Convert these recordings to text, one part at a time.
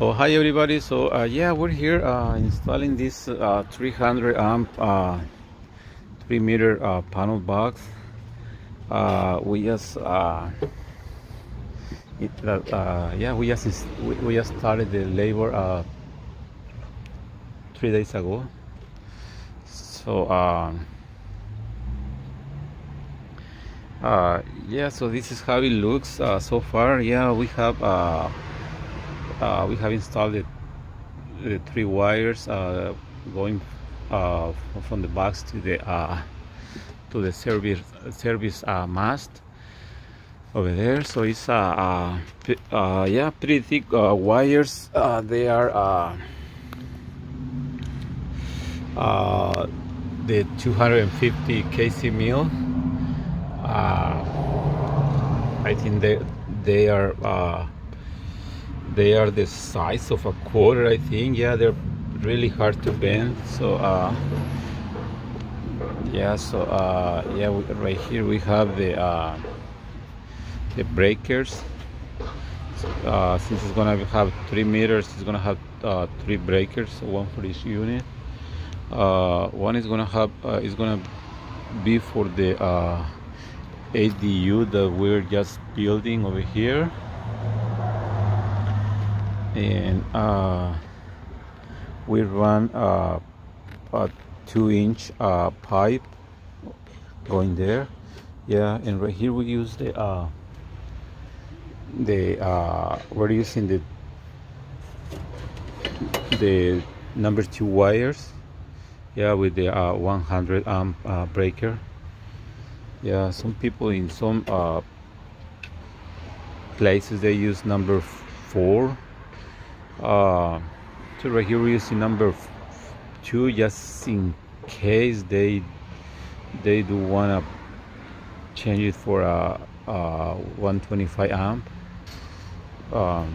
Oh, hi everybody. So, uh, yeah, we're here uh, installing this uh, 300 amp uh, 3 meter uh, panel box. Uh, we just, it, yeah, we just we, we, just started the labor three days ago. So, um, yeah, so this is how it looks so far. Yeah, we have we have installed the, the three wires uh, going uh, from the box to the uh, to the service service uh, mast over there. So it's uh, yeah pretty thick wires. They are the 250 kcmil. I think they they are they are the size of a quarter I think. Yeah they're really hard to bend. So uh, yeah so uh, yeah we, right here we have the uh, the breakers. Uh, since it's gonna have three meters it's gonna have uh, three breakers one for each unit. Uh, one is gonna have is gonna be for the ADU that we're just building over here and uh, we run uh, a two inch uh, pipe going there. Yeah and right here we use the uh, the uh, we're using the the number two wires. Yeah with the uh, 100 amp uh, breaker. Yeah some people in some places they use number four uh, to right here using number two just in case they they do wanna change it for a, a 125 amp. Um,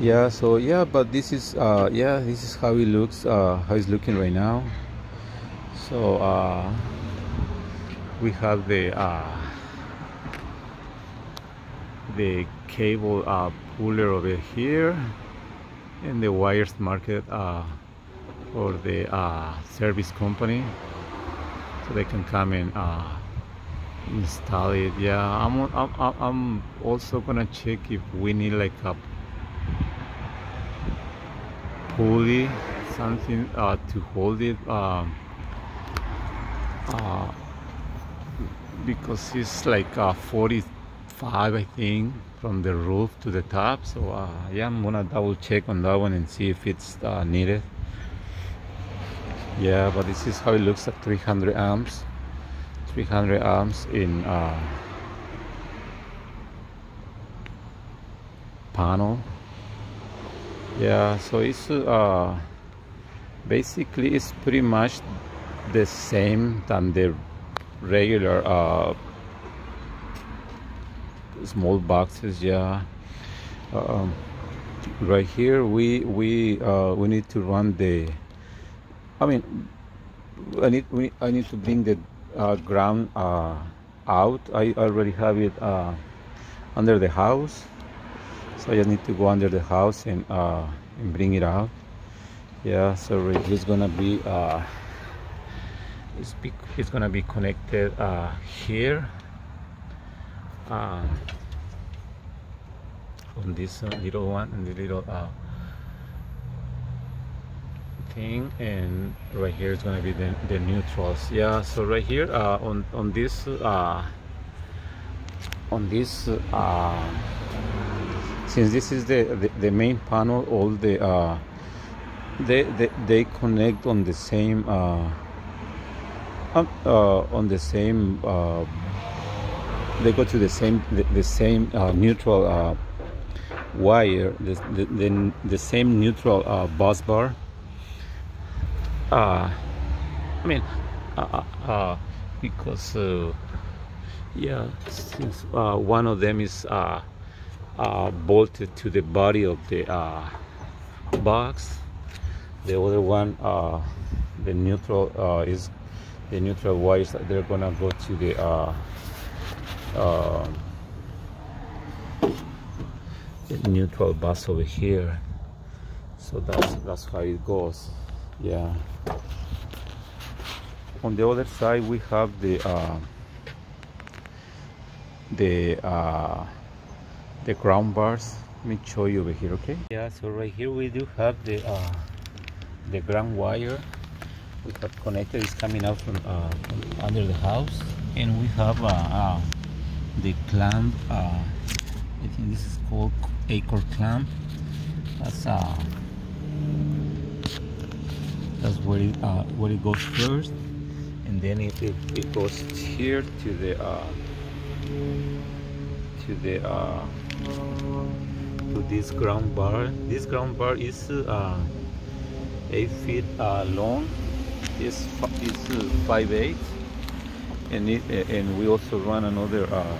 yeah so yeah but this is uh, yeah this is how it looks uh, how it's looking right now. So uh, we have the uh, the cable uh, puller over here. And the wires market uh, for the uh, service company. So they can come and uh, install it. Yeah I'm, I'm, I'm also gonna check if we need like a pulley something uh, to hold it um, uh, because it's like uh, 40 five I think from the roof to the top. So uh, yeah I'm gonna double check on that one and see if it's uh, needed. Yeah but this is how it looks at 300 amps. 300 amps in uh, panel. Yeah so it's uh, basically it's pretty much the same than the regular uh, small boxes yeah. Um, right here we we uh, we need to run the I mean I need we, I need to bring the uh, ground uh, out. I already have it uh, under the house. So I just need to go under the house and, uh, and bring it out. Yeah so it's gonna be uh, it's, be, it's gonna be connected here uh, on this uh, little one and the little uh, thing and right here is gonna be the, the neutrals. Yeah so right here uh, on on this uh, on this uh, since this is the, the, the main panel all the uh, they, they they connect on the same uh, uh, on the same uh, they go to the same the, the same uh, neutral uh, wire the, the, the, the, same neutral uh, bus bar. Uh, I mean uh, uh, uh, because yeah since one of them is bolted to the body of the box the other one the neutral is the neutral wires they're gonna go to the uh, neutral bus over here so that's that's how it goes yeah. On the other side we have the uh, the uh, the ground bars. Let me show you over here okay? Yeah so right here we do have the uh, the ground wire we have connected. Is coming out from, uh, from, under the house. And we have uh, uh, the clamp uh, I think this is called acorn clamp that's uh that's where it uh, where it goes first. And then it, it, it goes here to the uh, to the uh, to this ground bar. This ground bar is uh, eight feet uh, long. Is is uh, five eight and it and we also run another uh,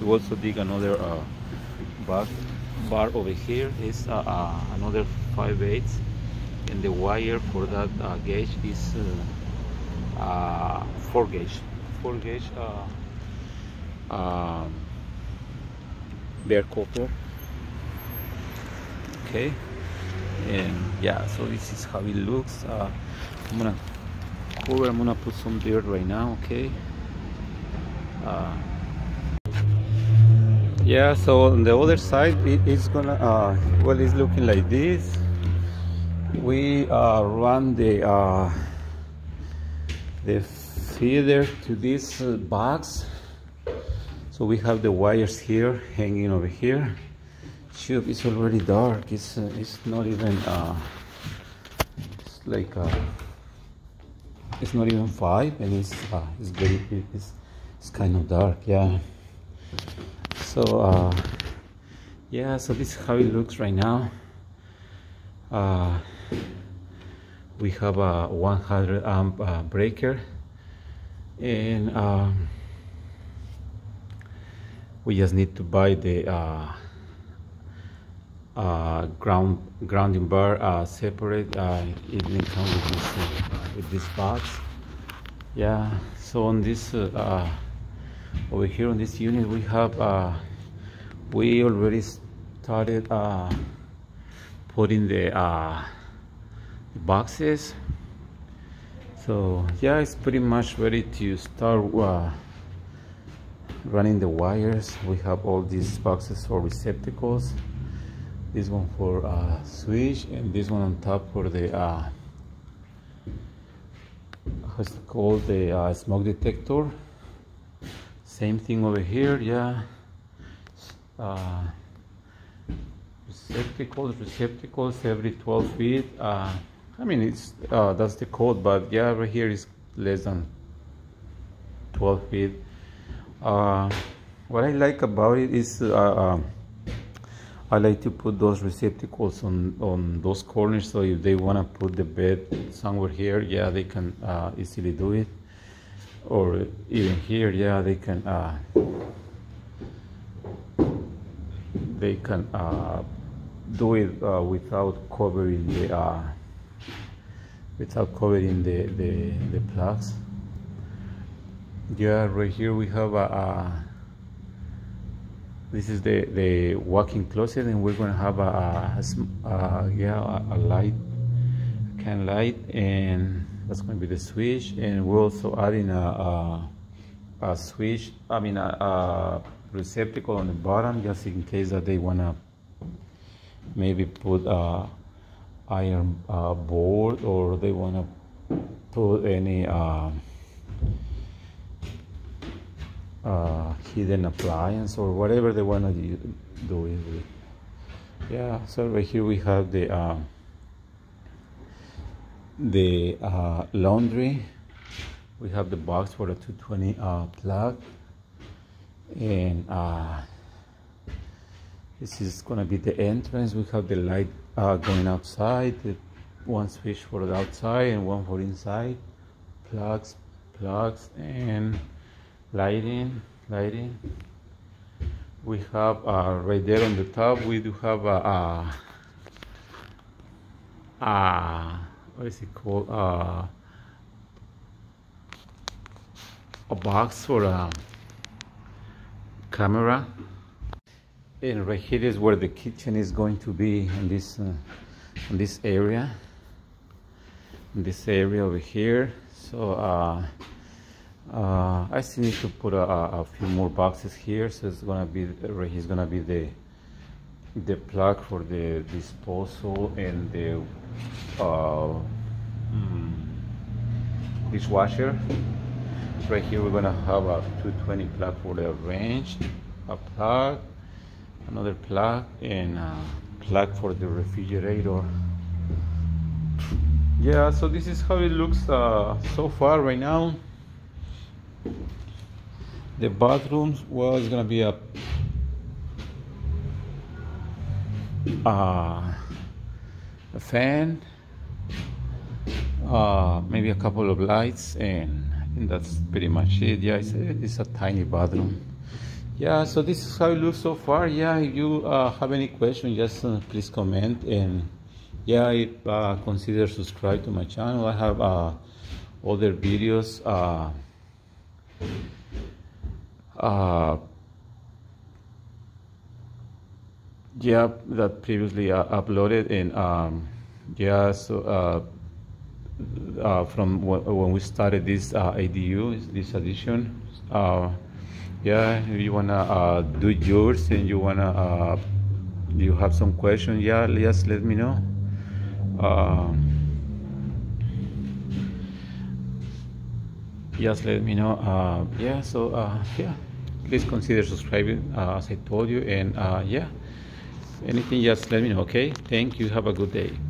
we also dig another uh, bar bar over here. Is uh, uh, another five eight and the wire for that uh, gauge is uh, 4 gauge. 4 gauge um, bare copper. Okay. And yeah so this is how it looks. I'm gonna cover I'm gonna put some dirt right now okay uh, yeah so on the other side it is gonna uh, well it's looking like this. We uh, run the uh, the feeder to this uh, box. So we have the wires here hanging over here. Shoot, it's already dark. It's uh, it's not even uh, it's like it's not even five and it's it's very it's, it's kind of dark yeah. So uh, yeah so this is how it looks right now. Uh, we have a 100 amp uh, breaker and um, we just need to buy the uh, uh, ground grounding bar uh, separate it didn't come with this, with this box. Yeah so on this over here on this unit we have we already started putting the boxes. So yeah it's pretty much ready to start uh, running the wires. We have all these boxes for receptacles. This one for uh, switch and this one on top for the uh, called the uh, smoke detector same thing over here yeah. Uh, receptacles receptacles every 12 feet. Uh, I mean it's uh, that's the code but yeah right here is less than 12 feet. Uh, what I like about it is uh, um, I like to put those receptacles on on those corners so if they want to put the bed somewhere here yeah they can uh, easily do it or even here yeah they can uh, they can uh, do it uh, without covering the uh, without covering the, the, the plugs. Yeah right here we have a, a this is the the walk-in closet and we're to have a, a, a yeah a, a, light a can light and that's going to be the switch and we're also adding a, a, switch i mean a, receptacle on the bottom just in case that they want to maybe put a iron uh, board or they want to put any uh, uh, hidden appliance or whatever they want to do yeah so right here we have the uh, the uh, laundry. We have the box for the 220 uh, plug. And uh, this is gonna be the entrance. We have the light uh, going outside the one switch for the outside and one for inside. Plugs plugs and lighting lighting. We have uh, right there on the top we do have a, a, a what is it called? Uh, a box for a camera. And right here is where the kitchen is going to be in this uh, in this area. In this area over here. So uh, uh, I still need to put a, a, few more boxes here. So it's gonna be right here's gonna be the the plug for the disposal and the uh, mm, dishwasher. Right here we're gonna have a 220 plug for the range a plug another plug and a plug for the refrigerator. Yeah so this is how it looks uh, so far right now. The bathrooms well it's gonna be a uh, a fan uh, maybe a couple of lights and I think that's pretty much it. Yeah it's a, it's a tiny bathroom. Yeah so this is how it looks so far. Yeah if you uh, have any question just uh, please comment. And yeah uh, consider subscribe to my channel. I have uh, other videos uh, uh, yeah that previously uploaded and um, yeah so from when we started this ADU this edition yeah if you wanna uh, do yours and you wanna uh, you have some questions yeah just let me know. Uh, just let me know. Uh, yeah so uh, yeah please consider subscribing uh, as I told you and yeah anything just let me know okay? Thank you have a good day